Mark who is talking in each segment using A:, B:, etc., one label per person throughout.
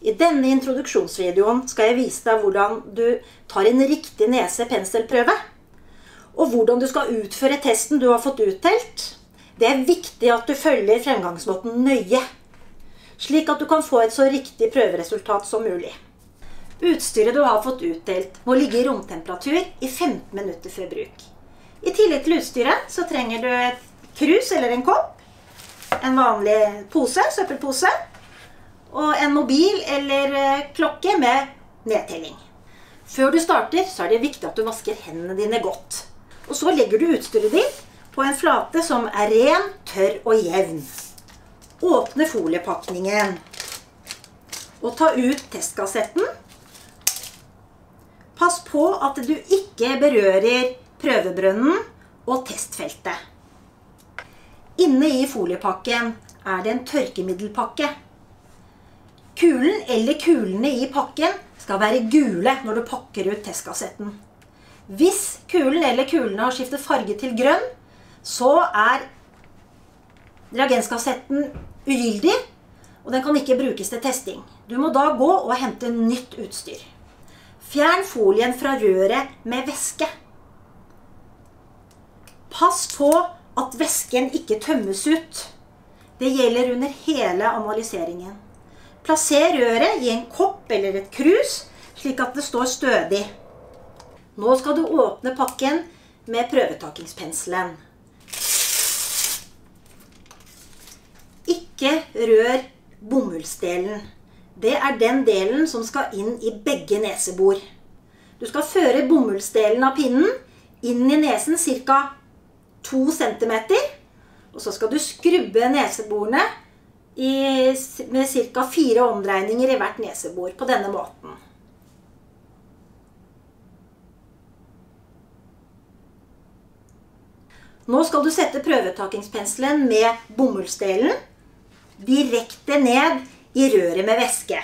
A: I denne introduksjonsvideoen skal jeg vise deg hvordan du tar en riktig nese-penselprøve. Og hvordan du skal utføre testen du har fått uttelt. Det er viktig at du følger fremgangsmåten nøye, slik at du kan få et så riktig prøveresultat som mulig. Utstyret du har fått utdelt, må ligge i romtemperatur i 15 minutter før bruk. I tillegg til utstyret så trenger du et krus eller en kopp, en vanlig pose, søppelpose, og en mobil eller eh, klokke med nedtelling. Før du starter, så er det viktig at du vasker hendene dine godt. Og så legger du utstyret ditt på en flate som er ren, tørr og jevn. Åpne foliepakningen. Og ta ut testkassetten. Pass på at du ikke berører prøvebrønnen og testfeltet. Inne i foliepakken er det en tørkemiddelpakke. Kulen eller kulene i pakken skal være gule når du pakker ut testkassetten. Hvis kulen eller kulene har skiftet farge til grønn, så er reagenskassetten ugyldig, og den kan ikke brukes til testing. Du må da gå og hente nytt utstyr. Fjern folien fra røret med væske. Pass på at væsken ikke tømmes ut. Det gjelder under hele analyseringen. Plasser røret i en kopp eller et krus, slik at det står stødig. Nå skal du åpne pakken med prøvetakingspenselen. Ikke rør bomullsdelen. Det er den delen som skal inn i begge nesebor. Du skal føre bomullsdelen av pinnen inn i nesen ca. 2 cm. Og så skal du skrubbe neseborene i, med ca. fire omdreininger i hvert nesebor på denne måten. Nå skal du sette prøvetakingspenselen med bomullsdelen direkte ned i røret med væske.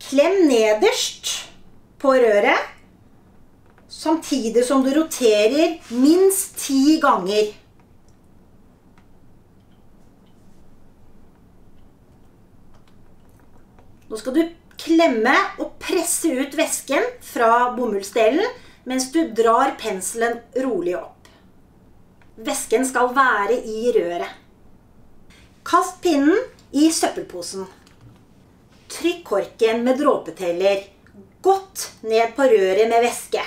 A: Klem nederst på røret, samtidig som du roterer minst ti ganger. Nå skal du klemme og presse ut væsken fra bomullsdelen mens du drar penselen rolig opp. Væsken skal være i røret. Kast pinnen i søppelposen. Trykk korken med dråpeteller godt ned på røret med væske.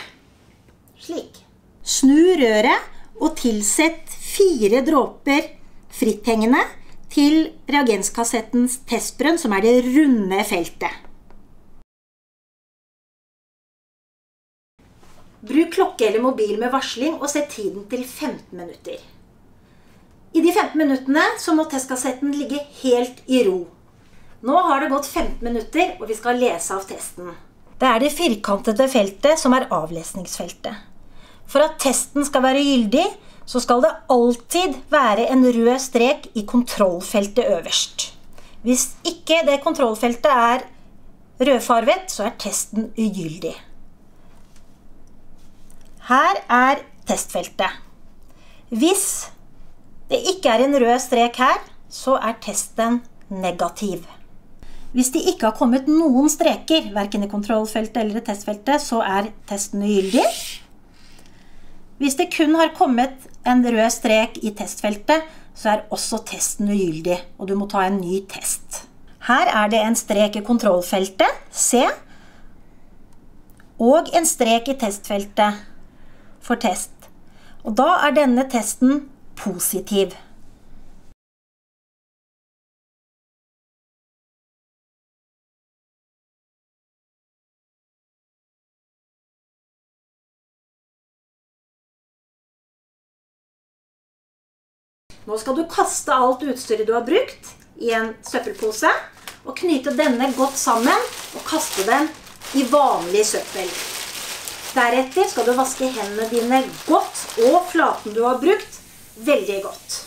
A: Slik. Snu røret og tilsett fire dråper fritthengende til reagenskassettens testbrønn, som er det runde feltet. Bruk klokke eller mobil med varsling og sett tiden til 15 minutter. I de 15 minuttene så må testkassetten ligge helt i ro. Nå har det gått 15 minutter, og vi skal lese av testen. Det er det firkantede feltet som er avlesningsfeltet. For at testen skal være gyldig, så skal det alltid være en rød strek i kontrollfeltet øverst. Hvis ikke det kontrollfeltet er rødfarvet, så er testen ugyldig. Her er testfeltet. Hvis det ikke er en rød strek her, så er testen negativ. Hvis det ikke har kommet noen streker, verken i kontrollfeltet eller i testfeltet, så er testen ugyldig. Hvis det kun har kommet en rød strek i testfeltet, så er også testen ugyldig, og du må ta en ny test. Her er det en strek i kontrollfeltet, C, og en strek i testfeltet for test. Og da er denne testen positiv. Nå skal du kaste alt utstyret du har brukt i en søppelpose, og knyte denne godt sammen og kaste den i vanlig søppel. Deretter skal du vaske hendene dine godt og flaten du har brukt, veldig godt.